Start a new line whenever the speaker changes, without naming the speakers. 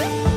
Bye.